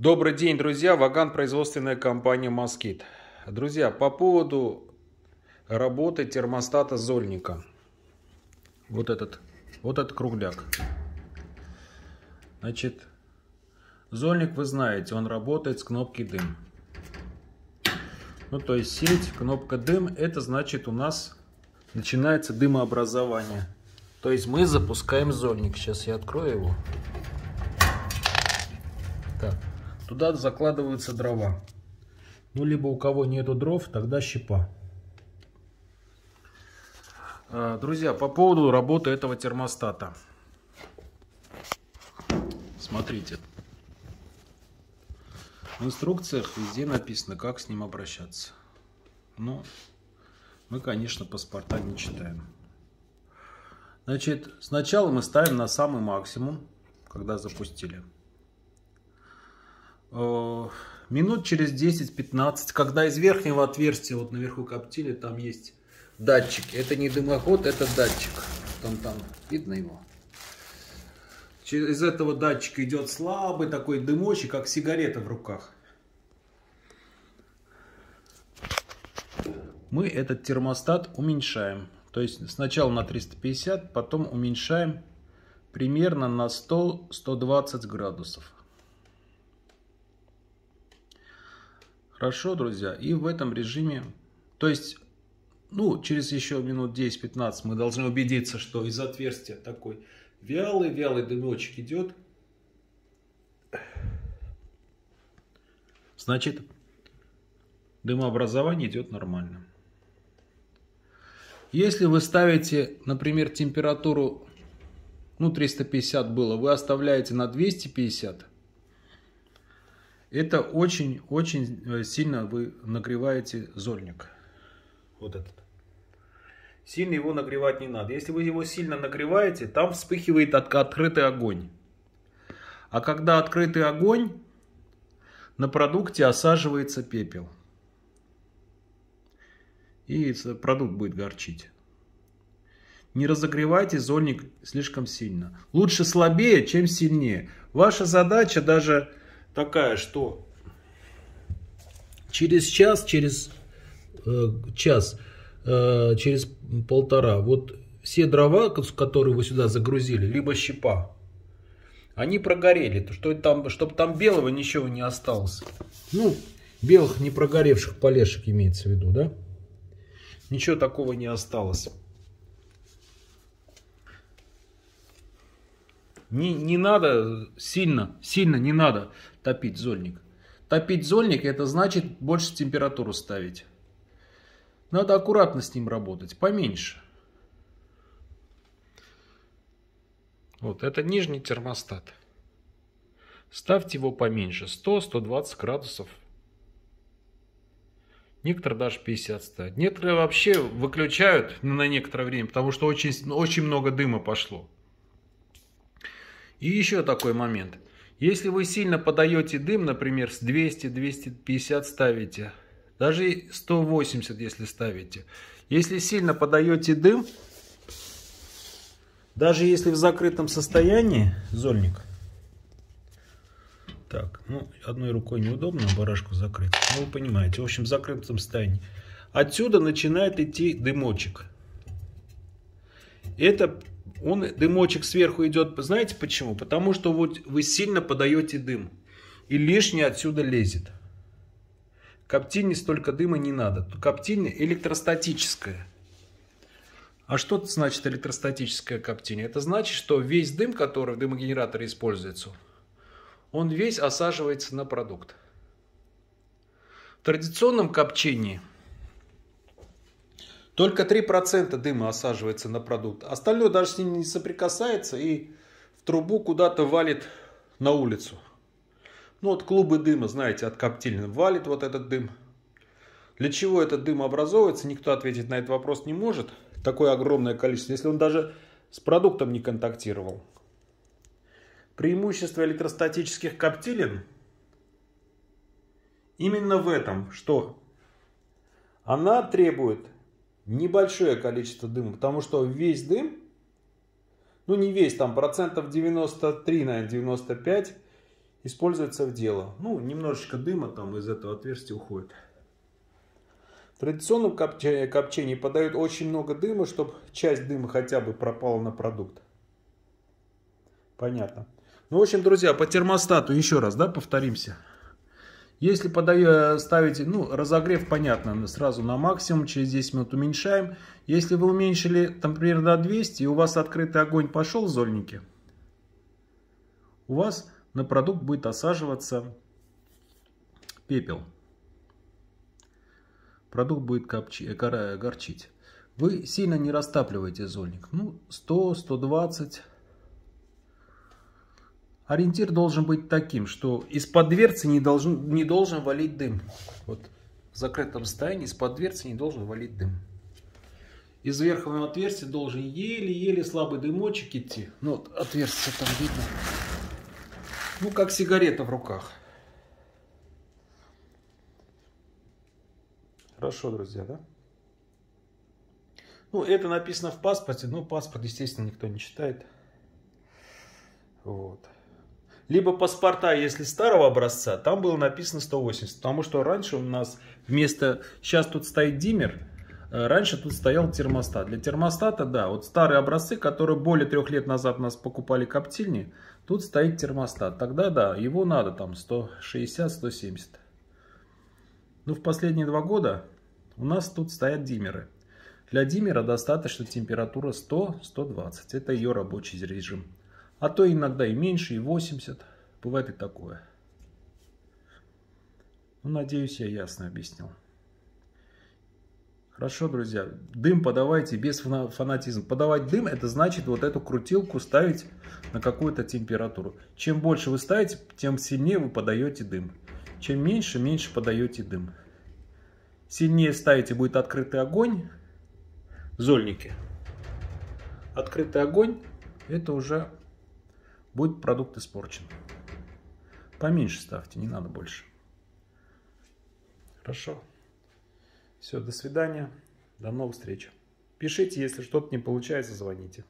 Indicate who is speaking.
Speaker 1: Добрый день, друзья! Ваган производственная компания Москит. Друзья, по поводу работы термостата Зольника. Вот этот, вот этот кругляк. Значит, Зольник вы знаете, он работает с кнопки дым. Ну, то есть сеть, кнопка дым, это значит у нас начинается дымообразование. То есть мы запускаем зольник. Сейчас я открою его. Так. Туда закладываются дрова. Ну, либо у кого нету дров, тогда щепа. А, друзья, по поводу работы этого термостата. Смотрите. В инструкциях везде написано, как с ним обращаться. Но мы, конечно, паспорта не читаем. Значит, сначала мы ставим на самый максимум, когда запустили. Э, минут через 10-15, когда из верхнего отверстия, вот наверху коптили, там есть датчики. Это не дымоход, это датчик. Там, там, видно его? Через этого датчика идет слабый такой дымочек, как сигарета в руках. Мы этот термостат уменьшаем. То есть сначала на 350, потом уменьшаем примерно на 100-120 градусов. Хорошо, друзья. И в этом режиме, то есть, ну, через еще минут 10-15 мы должны убедиться, что из отверстия такой вялый-вялый дымочек идет. Значит, дымообразование идет нормально. Если вы ставите, например, температуру, ну, 350 было, вы оставляете на 250, это очень-очень э, сильно вы нагреваете зольник. Вот этот. Сильно его нагревать не надо. Если вы его сильно нагреваете, там вспыхивает от открытый огонь. А когда открытый огонь, на продукте осаживается пепел. И продукт будет горчить. Не разогревайте зольник слишком сильно. Лучше слабее, чем сильнее. Ваша задача даже такая, что через час, через э, час, э, через полтора, вот все дрова, которые вы сюда загрузили, либо щепа, они прогорели, что там, чтобы там белого ничего не осталось. Ну, белых не прогоревших полешек имеется в виду, да? Ничего такого не осталось. Не, не надо сильно, сильно не надо топить зольник. Топить зольник это значит больше температуру ставить. Надо аккуратно с ним работать, поменьше. Вот, это нижний термостат. Ставьте его поменьше, 100-120 градусов. Некоторые даже 50 ставят. Некоторые вообще выключают на некоторое время, потому что очень, очень много дыма пошло. И еще такой момент. Если вы сильно подаете дым, например, с 200-250 ставите, даже 180 если ставите, если сильно подаете дым, даже если в закрытом состоянии, зольник, так, ну, одной рукой неудобно барашку закрыть, ну, вы понимаете, в общем, в закрытом состоянии, отсюда начинает идти дымочек. Это он, дымочек сверху идет, знаете почему? Потому что вот вы сильно подаете дым. И лишнее отсюда лезет. Коптильне столько дыма не надо. Коптильня электростатическая. А что значит электростатическая коптильня? Это значит, что весь дым, который в дымогенераторе используется, он весь осаживается на продукт. В традиционном копчении – только 3% дыма осаживается на продукт. Остальное даже с ним не соприкасается и в трубу куда-то валит на улицу. Ну вот клубы дыма, знаете, от коптильни валит вот этот дым. Для чего этот дым образовывается, никто ответить на этот вопрос не может. Такое огромное количество, если он даже с продуктом не контактировал. Преимущество электростатических коптилен именно в этом, что она требует небольшое количество дыма, потому что весь дым, ну не весь, там процентов 93, наверное, 95, используется в дело. Ну, немножечко дыма там из этого отверстия уходит. В традиционном копчении подают очень много дыма, чтобы часть дыма хотя бы пропала на продукт. Понятно. Ну, в общем, друзья, по термостату еще раз, да, повторимся. Если подаю, ставите, ну, разогрев, понятно, сразу на максимум, через 10 минут уменьшаем. Если вы уменьшили, там, примерно до 200, и у вас открытый огонь пошел в зольнике, у вас на продукт будет осаживаться пепел. Продукт будет копчи, э, горчить. Вы сильно не растапливаете зольник. Ну, 100, 120. Ориентир должен быть таким, что из-под дверцы не должен, не должен валить дым. Вот в закрытом состоянии из-под дверцы не должен валить дым. Из верхнего отверстия должен еле-еле слабый дымочек идти. Ну, вот отверстие там видно. Ну, как сигарета в руках. Хорошо, друзья, да? Ну, это написано в паспорте, но паспорт, естественно, никто не читает. Вот. Либо паспорта, если старого образца, там было написано 180. Потому что раньше у нас вместо... Сейчас тут стоит диммер, э, раньше тут стоял термостат. Для термостата, да, вот старые образцы, которые более трех лет назад нас покупали коптильни, Тут стоит термостат. Тогда да, его надо там 160-170. Ну, в последние два года у нас тут стоят диммеры. Для диммера достаточно температура 100-120. Это ее рабочий режим. А то иногда и меньше, и 80. Бывает и такое. Ну, надеюсь, я ясно объяснил. Хорошо, друзья. Дым подавайте без фанатизма. Подавать дым, это значит вот эту крутилку ставить на какую-то температуру. Чем больше вы ставите, тем сильнее вы подаете дым. Чем меньше, меньше подаете дым. Сильнее ставите, будет открытый огонь. Зольники. Открытый огонь, это уже будет продукт испорчен. Поменьше ставьте, не надо больше. Хорошо. Все, до свидания. До новых встреч. Пишите, если что-то не получается, звоните.